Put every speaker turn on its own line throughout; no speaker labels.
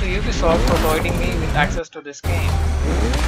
to Ubisoft for providing me with access to this game.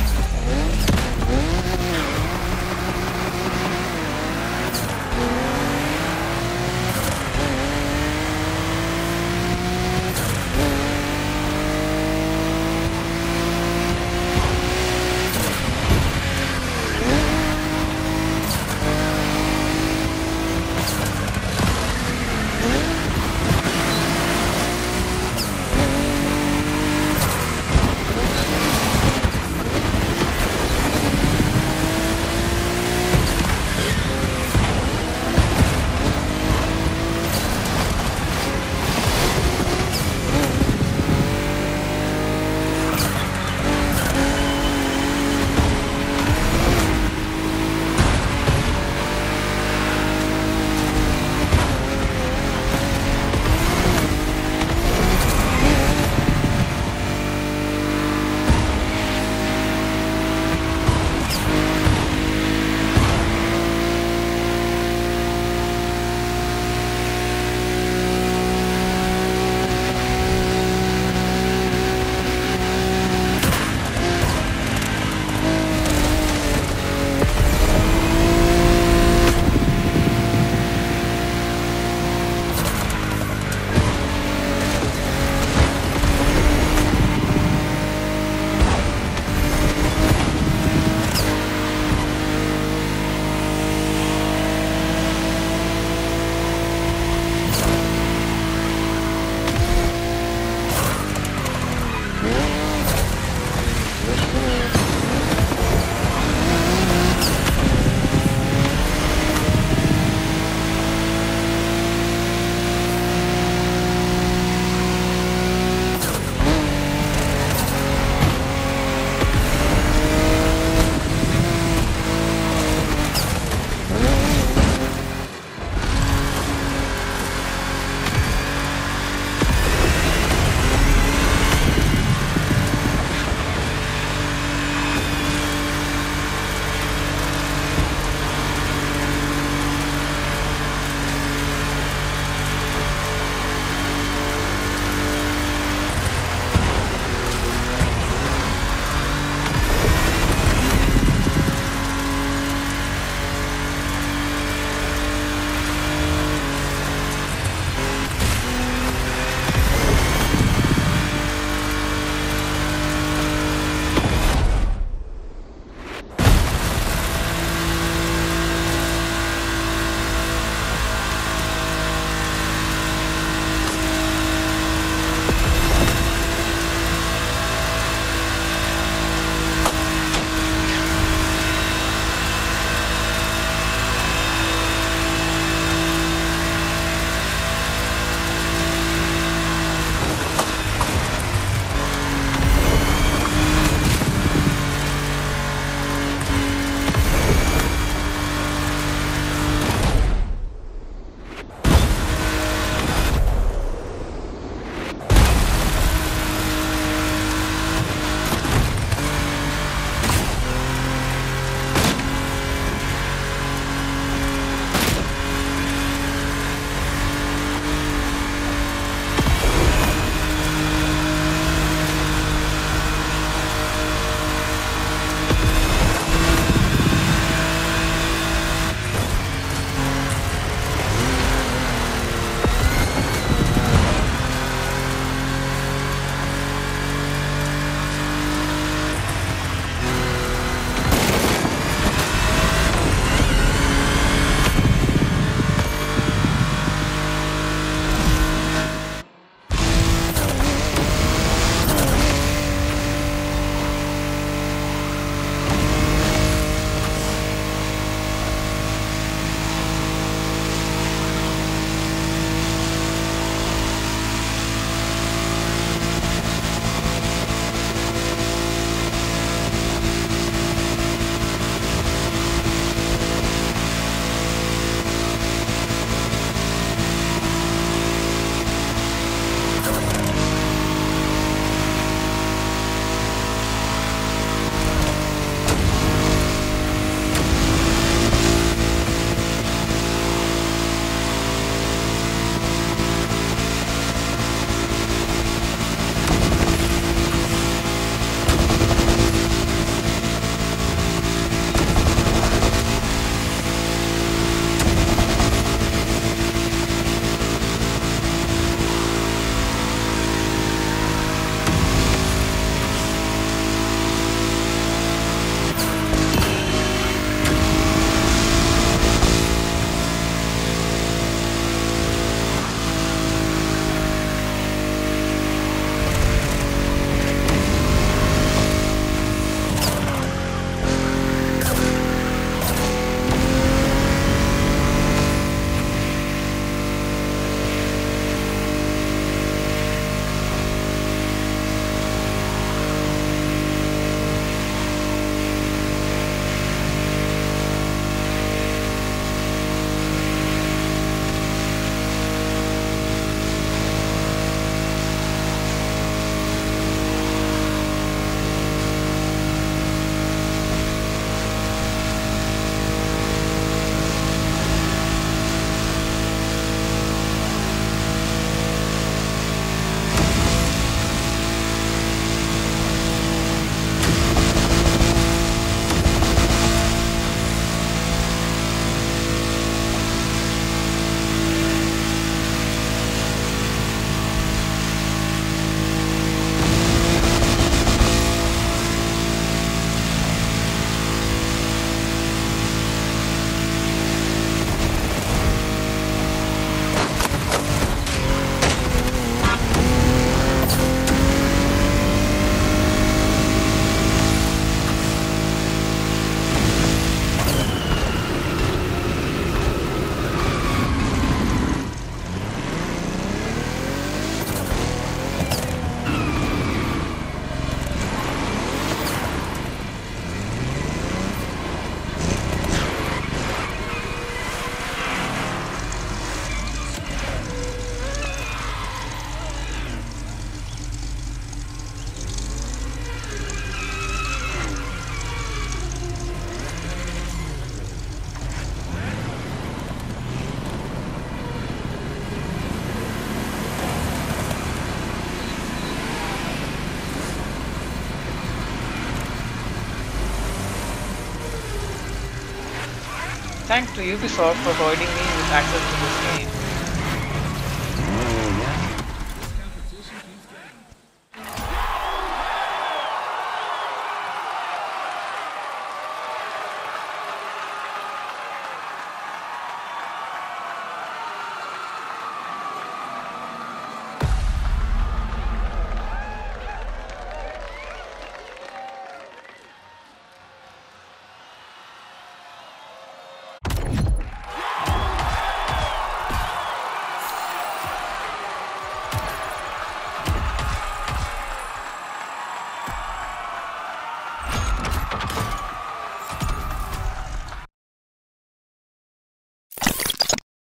Thanks to Ubisoft for providing me with access to this game.